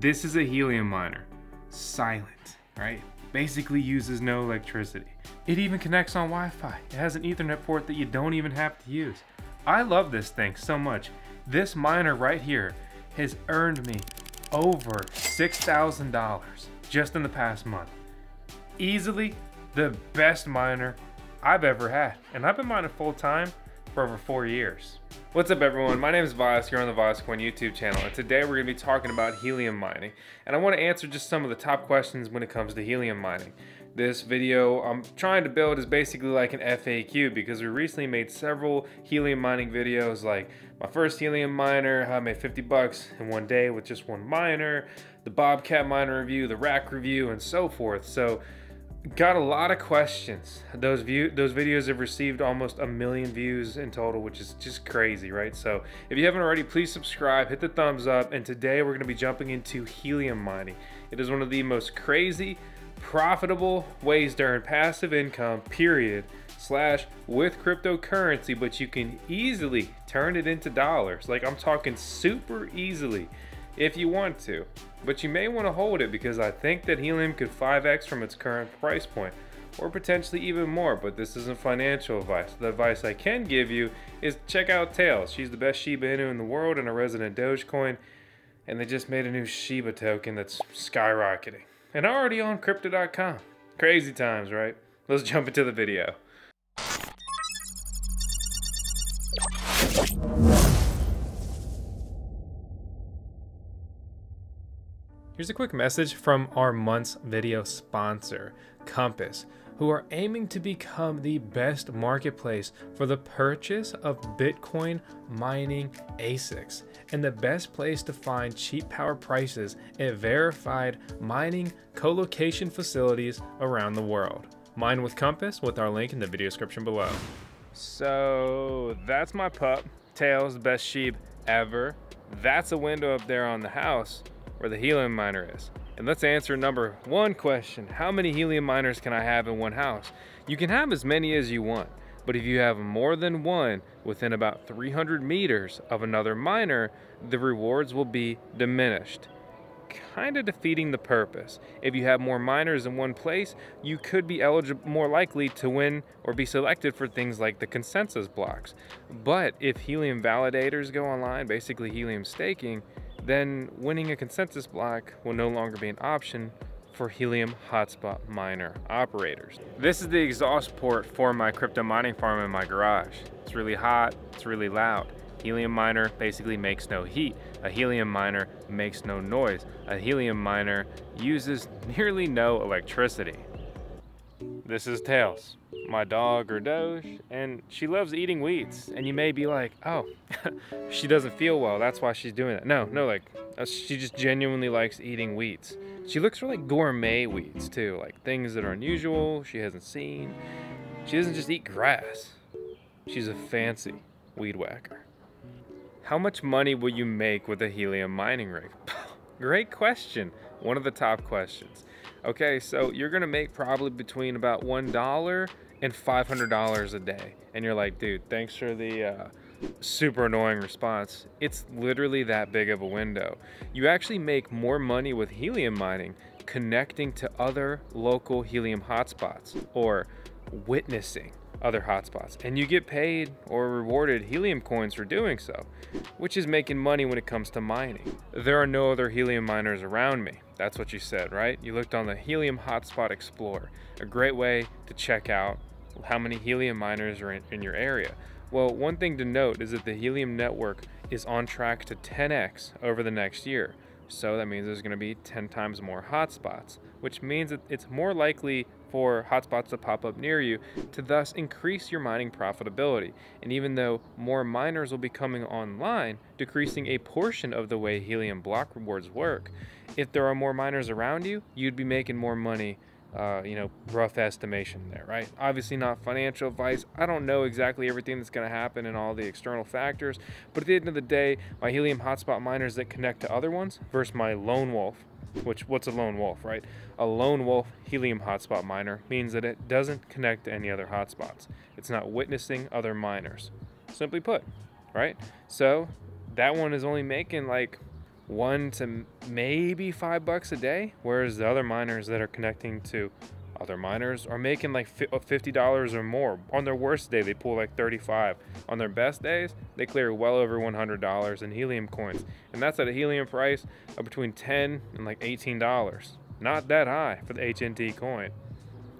This is a helium miner. Silent, right? Basically uses no electricity. It even connects on Wi-Fi. It has an ethernet port that you don't even have to use. I love this thing so much. This miner right here has earned me over $6,000 just in the past month. Easily the best miner I've ever had. And I've been mining full time for over four years. What's up everyone, my name is Vosk here on the VoskCoin YouTube channel and today we're going to be talking about helium mining. And I want to answer just some of the top questions when it comes to helium mining. This video I'm trying to build is basically like an FAQ because we recently made several helium mining videos like my first helium miner, how I made 50 bucks in one day with just one miner, the Bobcat miner review, the RAK review, and so forth. So got a lot of questions. Those view those videos have received almost a million views in total, which is just crazy, right? So if you haven't already, please subscribe, hit the thumbs up, and today we're gonna be jumping into helium mining. It is one of the most crazy, profitable ways to earn passive income, period, slash with cryptocurrency, but you can easily turn it into dollars. Like I'm talking super easily if you want to. But you may want to hold it because I think that helium could 5x from its current price point, or potentially even more, but this isn't financial advice. The advice I can give you is check out Tails. She's the best Shiba Inu in the world and a resident Dogecoin, and they just made a new Shiba token that's skyrocketing. And already own Crypto.com. Crazy times, right? Let's jump into the video. Here's a quick message from our month's video sponsor, Compass, who are aiming to become the best marketplace for the purchase of Bitcoin mining ASICs and the best place to find cheap power prices at verified mining co-location facilities around the world. Mine with Compass with our link in the video description below. So that's my pup, Tails, best sheep ever. That's a window up there on the house where the helium miner is. And let's answer number one question. How many helium miners can I have in one house? You can have as many as you want, but if you have more than one within about 300 meters of another miner, the rewards will be diminished kind of defeating the purpose. If you have more miners in one place, you could be eligible more likely to win or be selected for things like the consensus blocks. But if helium validators go online, basically helium staking, then winning a consensus block will no longer be an option for helium hotspot miner operators. This is the exhaust port for my crypto mining farm in my garage. It's really hot, it's really loud. Helium miner basically makes no heat. A helium miner makes no noise. A helium miner uses nearly no electricity. This is Tails, my dog or Doge, and she loves eating weeds. And you may be like, oh, she doesn't feel well, that's why she's doing that. No, no, like, uh, she just genuinely likes eating weeds. She looks for like gourmet weeds too, like things that are unusual, she hasn't seen. She doesn't just eat grass. She's a fancy weed whacker. How much money will you make with a helium mining rig? Great question. One of the top questions. Okay, so you're gonna make probably between about $1 and $500 a day. And you're like, dude, thanks for the uh, super annoying response. It's literally that big of a window. You actually make more money with helium mining connecting to other local helium hotspots or witnessing other hotspots. And you get paid or rewarded helium coins for doing so, which is making money when it comes to mining. There are no other helium miners around me. That's what you said, right? You looked on the Helium Hotspot Explorer, a great way to check out how many helium miners are in, in your area. Well, one thing to note is that the helium network is on track to 10x over the next year. So that means there's going to be 10 times more hotspots, which means that it's more likely for hotspots to pop up near you to thus increase your mining profitability. And even though more miners will be coming online, decreasing a portion of the way helium block rewards work, if there are more miners around you, you'd be making more money uh, you know, rough estimation there, right? Obviously not financial advice. I don't know exactly everything that's going to happen and all the external factors, but at the end of the day, my helium hotspot miners that connect to other ones versus my lone wolf, which what's a lone wolf, right? A lone wolf helium hotspot miner means that it doesn't connect to any other hotspots. It's not witnessing other miners. Simply put, right? So that one is only making like one to maybe five bucks a day, whereas the other miners that are connecting to other miners are making like uh, $50 or more. On their worst day, they pull like 35. On their best days, they clear well over $100 in helium coins. And that's at a helium price of between 10 and like $18. Not that high for the HNT coin.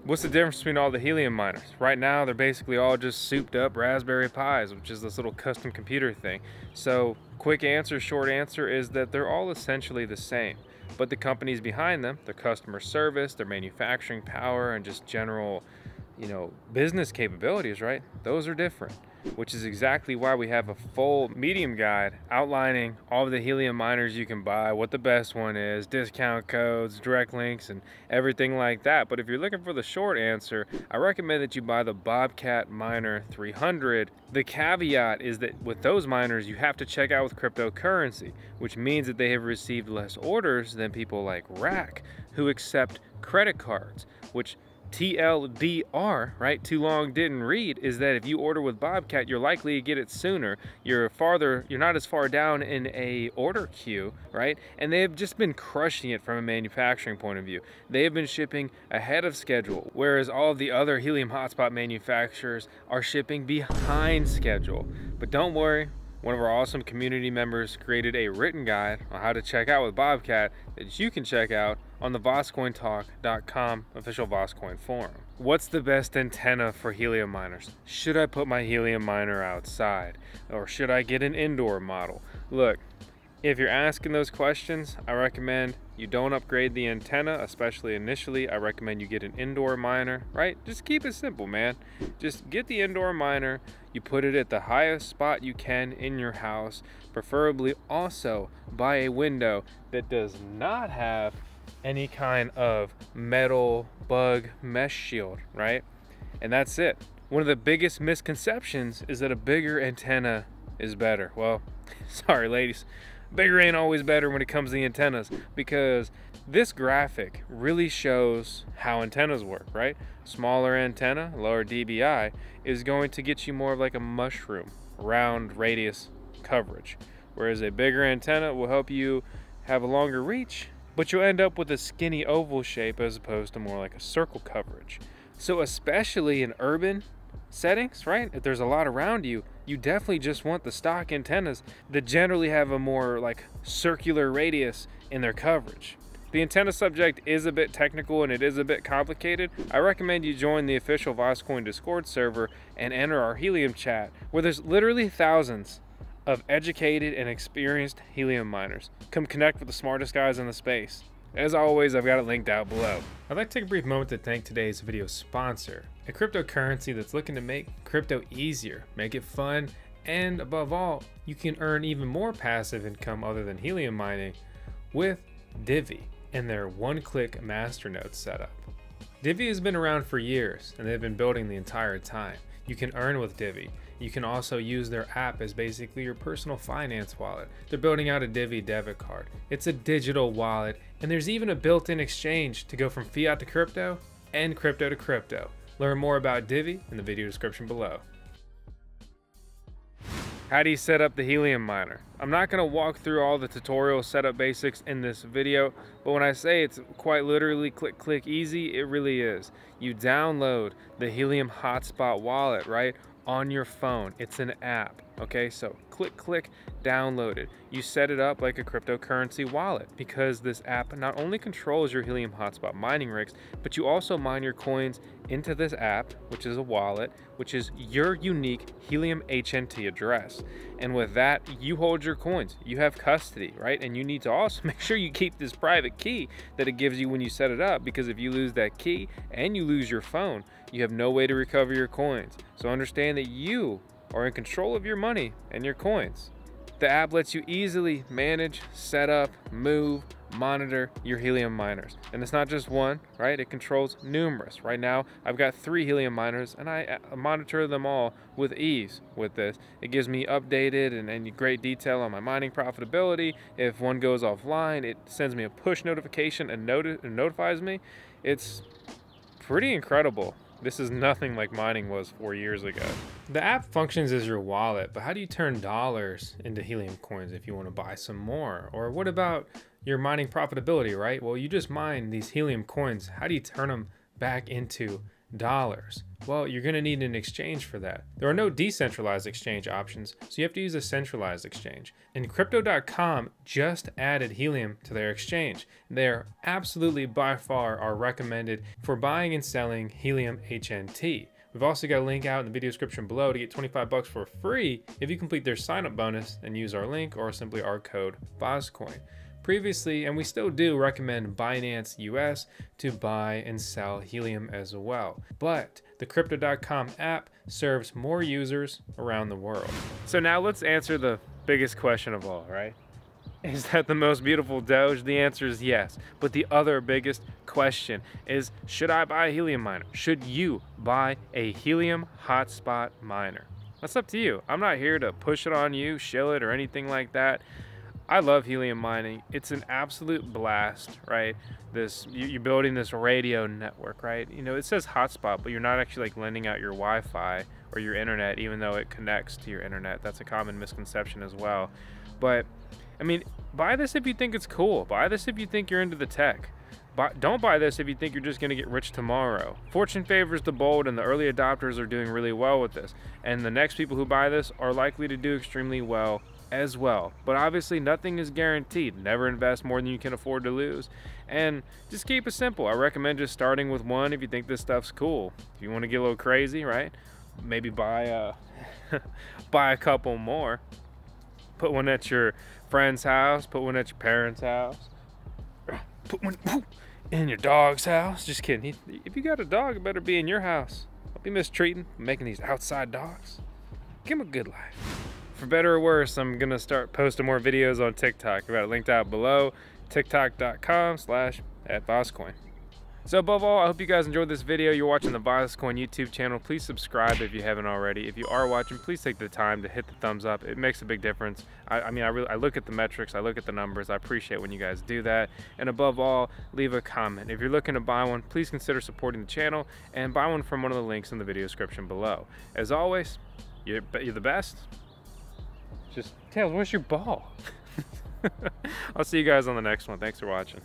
What's the difference between all the helium miners? Right now, they're basically all just souped up Raspberry Pis, which is this little custom computer thing. So quick answer, short answer is that they're all essentially the same. But the companies behind them, their customer service, their manufacturing power, and just general, you know, business capabilities, right? Those are different which is exactly why we have a full medium guide outlining all the helium miners you can buy, what the best one is, discount codes, direct links, and everything like that. But if you're looking for the short answer, I recommend that you buy the Bobcat Miner 300. The caveat is that with those miners, you have to check out with cryptocurrency, which means that they have received less orders than people like RAK, who accept credit cards, which TLDR, right? Too long didn't read, is that if you order with Bobcat, you're likely to get it sooner. You're farther, you're not as far down in a order queue, right? And they've just been crushing it from a manufacturing point of view. They have been shipping ahead of schedule, whereas all of the other helium hotspot manufacturers are shipping behind schedule. But don't worry, one of our awesome community members created a written guide on how to check out with Bobcat that you can check out on the VoskCoinTalk.com official VoskCoin forum. What's the best antenna for helium miners? Should I put my helium miner outside? Or should I get an indoor model? Look, if you're asking those questions, I recommend you don't upgrade the antenna, especially initially. I recommend you get an indoor miner, right? Just keep it simple, man. Just get the indoor miner, you put it at the highest spot you can in your house, preferably also by a window that does not have any kind of metal bug mesh shield, right? And that's it. One of the biggest misconceptions is that a bigger antenna is better. Well, sorry, ladies bigger ain't always better when it comes to the antennas because this graphic really shows how antennas work, right? Smaller antenna, lower dBi, is going to get you more of like a mushroom, round radius coverage. Whereas a bigger antenna will help you have a longer reach, but you'll end up with a skinny oval shape as opposed to more like a circle coverage. So especially in urban settings, right? If there's a lot around you, you definitely just want the stock antennas that generally have a more like circular radius in their coverage. The antenna subject is a bit technical and it is a bit complicated. I recommend you join the official VoskCoin Discord server and enter our Helium chat, where there's literally thousands of educated and experienced helium miners. Come connect with the smartest guys in the space. As always, I've got it linked out below. I'd like to take a brief moment to thank today's video sponsor, a cryptocurrency that's looking to make crypto easier, make it fun, and above all, you can earn even more passive income other than helium mining with Divi and their one-click masternode setup. Divi has been around for years and they've been building the entire time. You can earn with Divi you can also use their app as basically your personal finance wallet. They're building out a Divi debit card. It's a digital wallet, and there's even a built-in exchange to go from fiat to crypto and crypto to crypto. Learn more about Divi in the video description below. How do you set up the helium miner? I'm not going to walk through all the tutorial setup basics in this video, but when I say it's quite literally click click easy, it really is. You download the Helium Hotspot wallet, right? on your phone. It's an app. Okay, so click, click, download it. You set it up like a cryptocurrency wallet because this app not only controls your Helium Hotspot mining rigs, but you also mine your coins into this app, which is a wallet, which is your unique Helium HNT address. And with that, you hold your coins. You have custody, right? And you need to also make sure you keep this private key that it gives you when you set it up because if you lose that key and you lose your phone, you have no way to recover your coins. So understand that you are in control of your money and your coins. The app lets you easily manage, set up, move, monitor your helium miners. And it's not just one, right? It controls numerous. Right now, I've got three helium miners and I uh, monitor them all with ease with this. It gives me updated and, and great detail on my mining profitability. If one goes offline, it sends me a push notification and, noti- and notifies me. It's pretty incredible This is nothing like mining was four years ago. The app functions as your wallet, but how do you turn dollars into helium coins if you want to buy some more? Or what about your mining profitability, right? Well, you just mine these helium coins. How do you turn them back into dollars? Well, you're going to need an exchange for that. There are no decentralized exchange options, so you have to use a centralized exchange. And Crypto.com just added Helium to their exchange. They're absolutely by far are recommended for buying and selling Helium HNT. We've also got a link out in the video description below to get 25 bucks for free if you complete their sign up bonus and use our link or simply our code VOSKCOIN previously, and we still do recommend Binance US to buy and sell Helium as well. But the Crypto.com app serves more users around the world. So now let's answer the biggest question of all, right? Is that the most beautiful Doge? The answer is yes. But the other biggest question is, should I buy a helium miner? Should you buy a helium hotspot miner? That's up to you. I'm not here to push it on you, shill it, or anything like that. I love helium mining. It's an absolute blast, right? This you, are building this radio network, right? You know, it says hotspot, but you're not actually like lending out your Wi-Fi or your internet, even though it connects to your internet. That's a common misconception as well. But I mean, buy this if you think it's cool. Buy this if you think you're into the tech. Buy, don't buy this if you think you're just going to get rich tomorrow. Fortune favors the bold, and the early adopters are doing really well with this. And the next people who buy this are likely to do extremely well as well. But obviously, nothing is guaranteed. Never invest more than you can afford to lose. And just keep it simple. I recommend just starting with one if you think this stuff's cool. If you want to get a little crazy, right? Maybe buy a, buy a couple more. Put one at your friend's house, put one at your parents' house. Put one in your dog's house. Just kidding. If you got a dog, it better be in your house. Don't be mistreating, making these outside dogs. Give him a good life for better or worse, I'm gonna start posting more videos on TikTok. I've got it linked out below, tiktok.com slash at VOSKCOIN. So above all, I hope you guys enjoyed this video. You're watching the VOSKCOIN YouTube channel. Please subscribe if you haven't already. If you are watching, please take the time to hit the thumbs up. It makes a big difference. I, I mean, I, really, I look at the metrics, I look at the numbers. I appreciate when you guys do that. And above all, leave a comment. If you're looking to buy one, please consider supporting the channel and buy one from one of the links in the video description below. As always, you're, you're the best. Just, Tails, where's your ball? I'll see you guys on the next one. Thanks for watching.